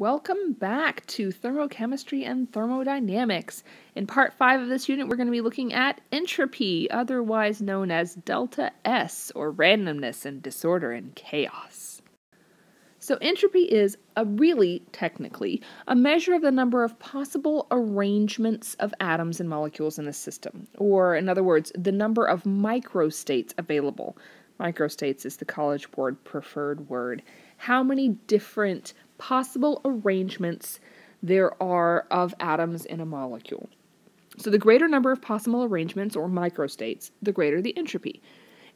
Welcome back to Thermochemistry and Thermodynamics. In part 5 of this unit, we're going to be looking at entropy, otherwise known as delta S, or randomness and disorder and chaos. So entropy is a really, technically, a measure of the number of possible arrangements of atoms and molecules in a system, or in other words, the number of microstates available. Microstates is the College Board preferred word. How many different possible arrangements there are of atoms in a molecule. So the greater number of possible arrangements or microstates, the greater the entropy.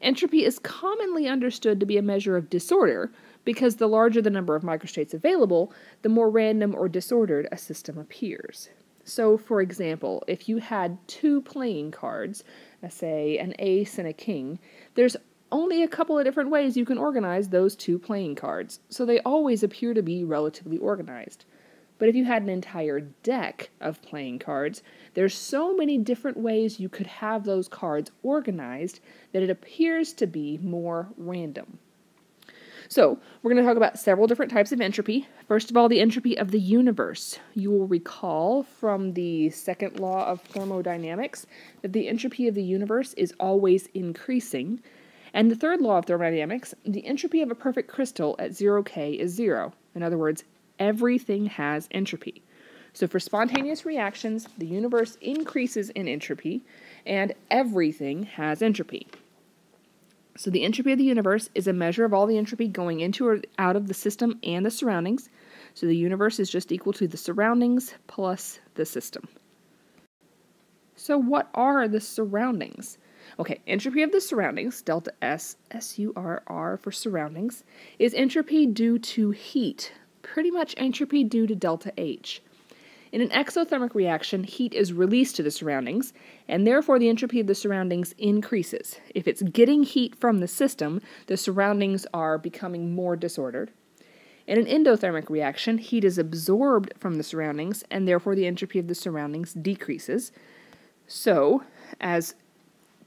Entropy is commonly understood to be a measure of disorder because the larger the number of microstates available, the more random or disordered a system appears. So, for example, if you had two playing cards, say an ace and a king, there's only a couple of different ways you can organize those two playing cards, so they always appear to be relatively organized. But if you had an entire deck of playing cards, there's so many different ways you could have those cards organized that it appears to be more random. So, we're going to talk about several different types of entropy. First of all, the entropy of the universe. You will recall from the second law of thermodynamics that the entropy of the universe is always increasing and the third law of thermodynamics, the entropy of a perfect crystal at 0K is zero. In other words, everything has entropy. So for spontaneous reactions, the universe increases in entropy, and everything has entropy. So the entropy of the universe is a measure of all the entropy going into or out of the system and the surroundings. So the universe is just equal to the surroundings plus the system. So what are the surroundings? Okay, entropy of the surroundings, delta S, S-U-R-R for surroundings, is entropy due to heat, pretty much entropy due to delta H. In an exothermic reaction, heat is released to the surroundings, and therefore the entropy of the surroundings increases. If it's getting heat from the system, the surroundings are becoming more disordered. In an endothermic reaction, heat is absorbed from the surroundings, and therefore the entropy of the surroundings decreases. So, as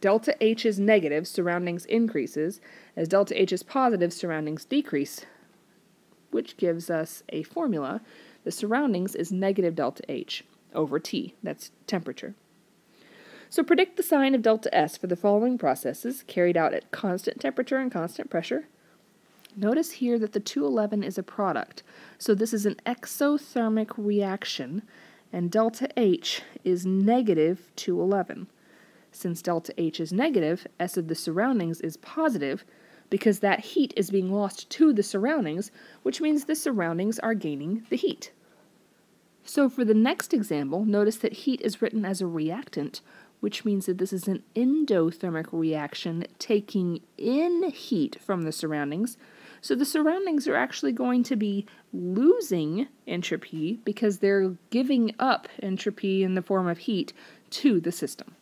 delta H is negative, surroundings increases. As delta H is positive, surroundings decrease, which gives us a formula. The surroundings is negative delta H over T. That's temperature. So predict the sign of delta S for the following processes carried out at constant temperature and constant pressure. Notice here that the 211 is a product. So this is an exothermic reaction, and delta H is negative 211. Since delta H is negative, S of the surroundings is positive because that heat is being lost to the surroundings, which means the surroundings are gaining the heat. So for the next example, notice that heat is written as a reactant, which means that this is an endothermic reaction taking in heat from the surroundings. So the surroundings are actually going to be losing entropy because they're giving up entropy in the form of heat to the system.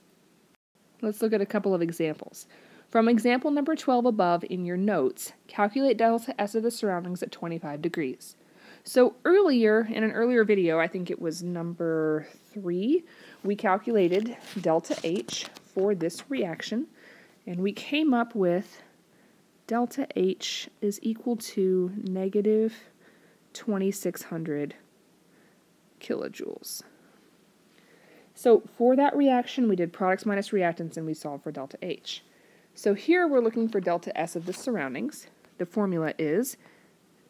Let's look at a couple of examples. From example number 12 above in your notes, calculate delta S of the surroundings at 25 degrees. So earlier, in an earlier video, I think it was number 3, we calculated delta H for this reaction, and we came up with delta H is equal to negative 2600 kilojoules. So for that reaction, we did products minus reactants and we solved for delta H. So here we're looking for delta S of the surroundings. The formula is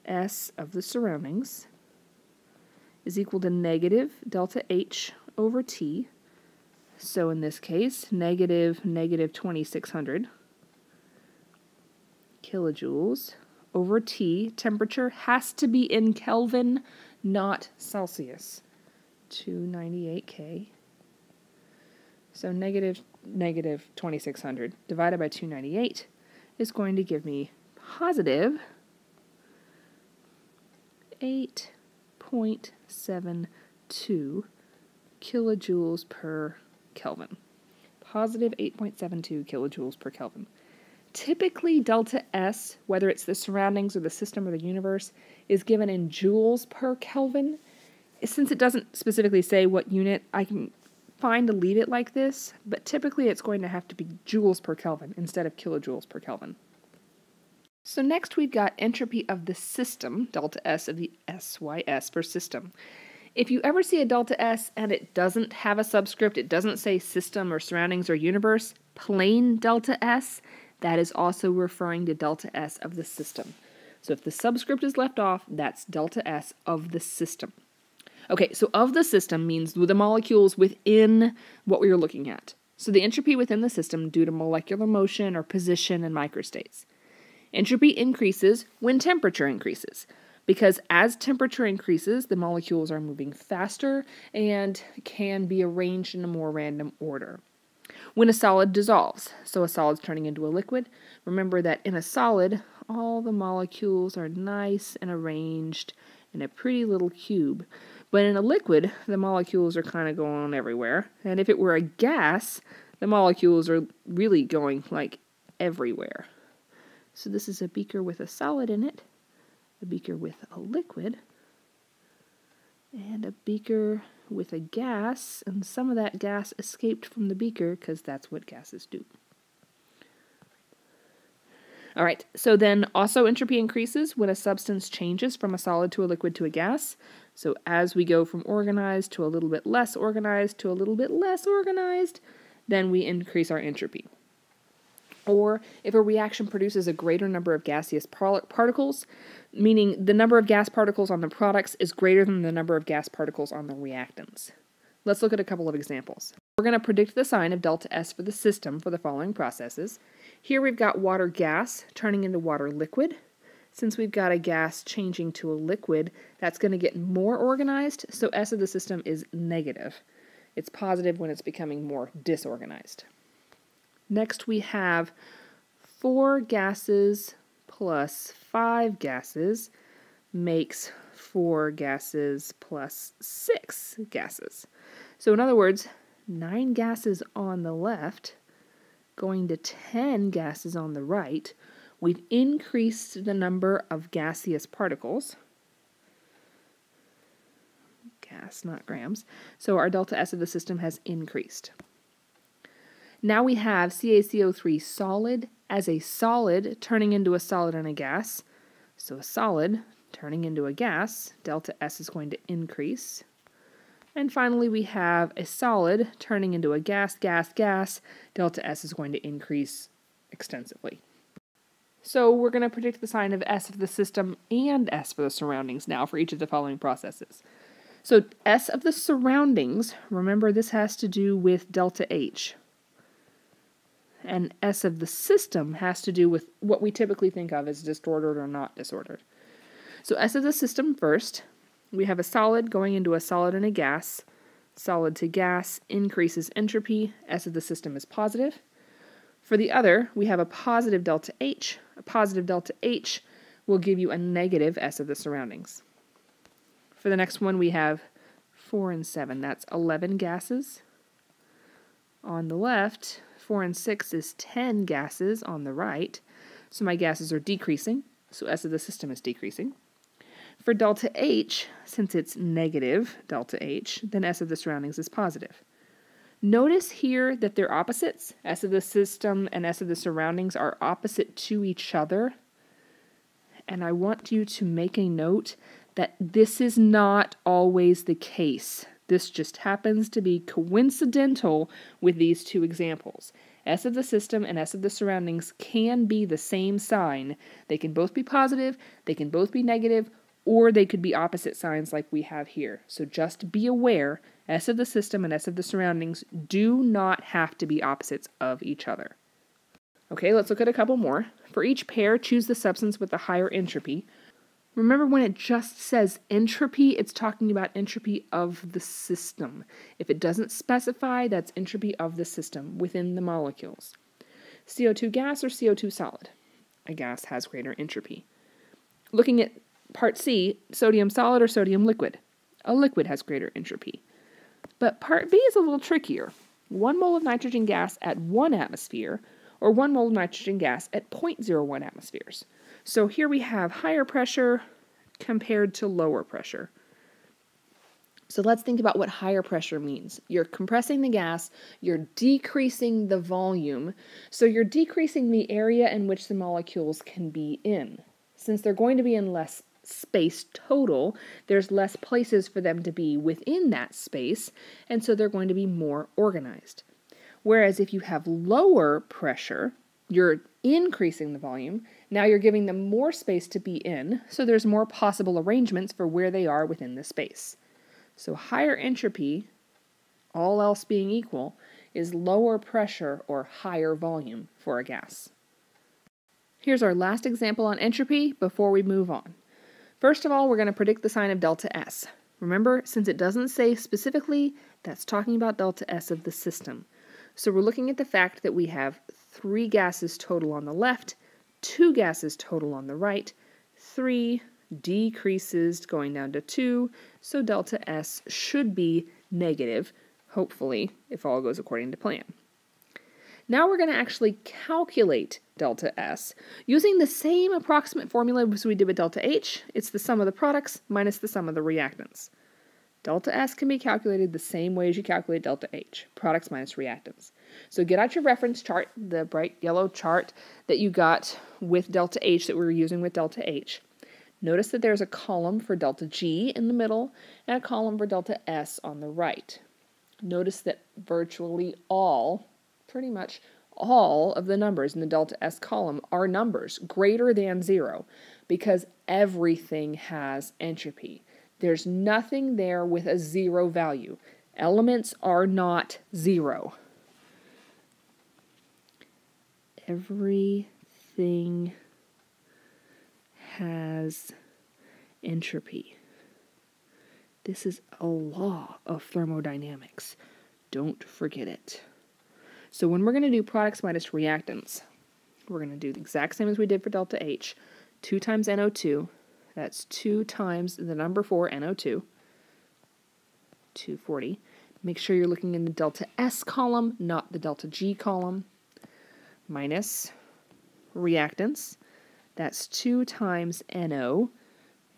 S of the surroundings is equal to negative delta H over T. So in this case, negative negative 2600 kilojoules over T. Temperature has to be in Kelvin, not Celsius. 298 K so negative, negative 2600 divided by 298 is going to give me positive 8.72 kilojoules per Kelvin. Positive 8.72 kilojoules per Kelvin. Typically, delta S, whether it's the surroundings or the system or the universe, is given in joules per Kelvin. Since it doesn't specifically say what unit, I can fine to leave it like this, but typically it's going to have to be joules per Kelvin instead of kilojoules per Kelvin. So next we've got entropy of the system, delta S of the SYS for system. If you ever see a delta S and it doesn't have a subscript, it doesn't say system or surroundings or universe, plain delta S, that is also referring to delta S of the system. So if the subscript is left off, that's delta S of the system. Okay, so of the system means the molecules within what we are looking at. So the entropy within the system due to molecular motion or position and microstates. Entropy increases when temperature increases because as temperature increases, the molecules are moving faster and can be arranged in a more random order. When a solid dissolves, so a solid's turning into a liquid, remember that in a solid, all the molecules are nice and arranged in a pretty little cube. But in a liquid, the molecules are kind of going everywhere. And if it were a gas, the molecules are really going like everywhere. So this is a beaker with a solid in it a beaker with a liquid, and a beaker with a gas, and some of that gas escaped from the beaker because that's what gases do. All right, so then also entropy increases when a substance changes from a solid to a liquid to a gas. So as we go from organized to a little bit less organized to a little bit less organized, then we increase our entropy or if a reaction produces a greater number of gaseous particles, meaning the number of gas particles on the products is greater than the number of gas particles on the reactants. Let's look at a couple of examples. We're going to predict the sign of delta S for the system for the following processes. Here we've got water gas turning into water liquid. Since we've got a gas changing to a liquid, that's going to get more organized, so S of the system is negative. It's positive when it's becoming more disorganized. Next we have four gases plus five gases makes four gases plus six gases. So in other words, nine gases on the left going to 10 gases on the right, we've increased the number of gaseous particles. Gas, not grams. So our delta S of the system has increased. Now we have CaCO3 solid as a solid turning into a solid and a gas. So a solid turning into a gas, delta S is going to increase. And finally we have a solid turning into a gas, gas, gas, delta S is going to increase extensively. So we're going to predict the sign of S of the system and S for the surroundings now for each of the following processes. So S of the surroundings, remember this has to do with delta H and S of the system has to do with what we typically think of as disordered or not disordered. So S of the system first, we have a solid going into a solid and a gas. Solid to gas increases entropy. S of the system is positive. For the other, we have a positive delta H. A positive delta H will give you a negative S of the surroundings. For the next one, we have 4 and 7. That's 11 gases. On the left, 4 and 6 is 10 gases on the right, so my gases are decreasing, so S of the system is decreasing. For delta H, since it's negative delta H, then S of the surroundings is positive. Notice here that they're opposites. S of the system and S of the surroundings are opposite to each other. And I want you to make a note that this is not always the case. This just happens to be coincidental with these two examples. S of the system and S of the surroundings can be the same sign. They can both be positive, they can both be negative, or they could be opposite signs like we have here. So just be aware S of the system and S of the surroundings do not have to be opposites of each other. Okay, let's look at a couple more. For each pair, choose the substance with the higher entropy. Remember when it just says entropy, it's talking about entropy of the system. If it doesn't specify, that's entropy of the system within the molecules. CO2 gas or CO2 solid? A gas has greater entropy. Looking at part C, sodium solid or sodium liquid? A liquid has greater entropy. But part B is a little trickier. One mole of nitrogen gas at 1 atmosphere or 1 mole of nitrogen gas at 0.01 atmospheres. So here we have higher pressure compared to lower pressure. So let's think about what higher pressure means. You're compressing the gas, you're decreasing the volume, so you're decreasing the area in which the molecules can be in. Since they're going to be in less space total, there's less places for them to be within that space, and so they're going to be more organized. Whereas if you have lower pressure, you're increasing the volume. Now you're giving them more space to be in, so there's more possible arrangements for where they are within the space. So higher entropy, all else being equal, is lower pressure or higher volume for a gas. Here's our last example on entropy before we move on. First of all, we're going to predict the sign of delta S. Remember, since it doesn't say specifically, that's talking about delta S of the system. So we're looking at the fact that we have three gases total on the left, two gases total on the right, three decreases going down to 2, so delta S should be negative, hopefully, if all goes according to plan. Now we're going to actually calculate delta S using the same approximate formula as we did with delta H. It's the sum of the products minus the sum of the reactants. Delta S can be calculated the same way as you calculate delta H, products minus reactants. So get out your reference chart, the bright yellow chart that you got with delta H that we were using with delta H. Notice that there's a column for delta G in the middle and a column for delta S on the right. Notice that virtually all, pretty much all of the numbers in the delta S column are numbers greater than zero because everything has entropy. There's nothing there with a zero value. Elements are not zero. Everything has entropy. This is a law of thermodynamics. Don't forget it. So when we're going to do products minus reactants, we're going to do the exact same as we did for delta H. 2 times NO2, that's 2 times the number 4, NO2, 240. Make sure you're looking in the delta S column, not the delta G column, minus reactants. That's 2 times NO,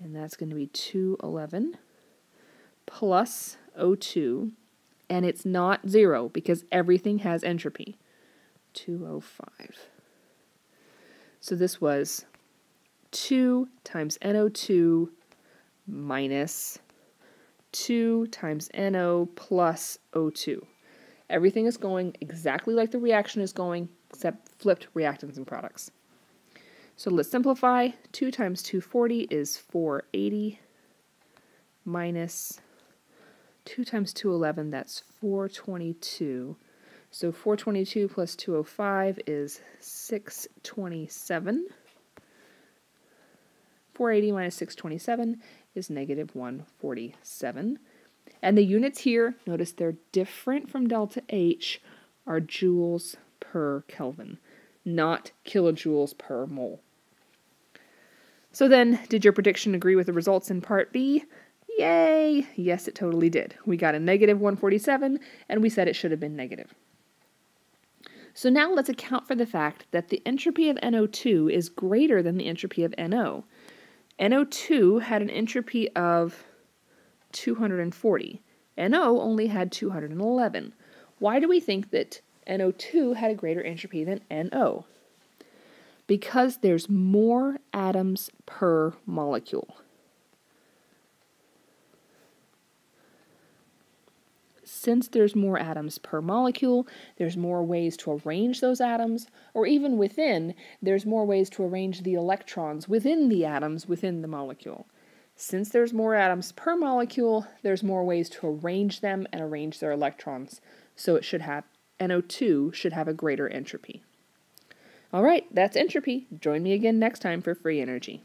and that's going to be 211 plus O2, and it's not 0 because everything has entropy. 205. So this was 2 times NO2 minus 2 times NO plus O2. Everything is going exactly like the reaction is going, except flipped reactants and products. So let's simplify. 2 times 240 is 480 minus 2 times 211, that's 422. So 422 plus 205 is 627. 480 minus 627 is negative 147. And the units here, notice they're different from delta H, are joules per Kelvin, not kilojoules per mole. So then, did your prediction agree with the results in part B? Yay! Yes, it totally did. We got a negative 147, and we said it should have been negative. So now let's account for the fact that the entropy of NO2 is greater than the entropy of NO. NO2 had an entropy of 240. NO only had 211. Why do we think that NO2 had a greater entropy than NO? because there's more atoms per molecule. Since there's more atoms per molecule, there's more ways to arrange those atoms, or even within, there's more ways to arrange the electrons within the atoms within the molecule. Since there's more atoms per molecule, there's more ways to arrange them and arrange their electrons, so it should have NO2 should have a greater entropy. All right, that's entropy. Join me again next time for free energy.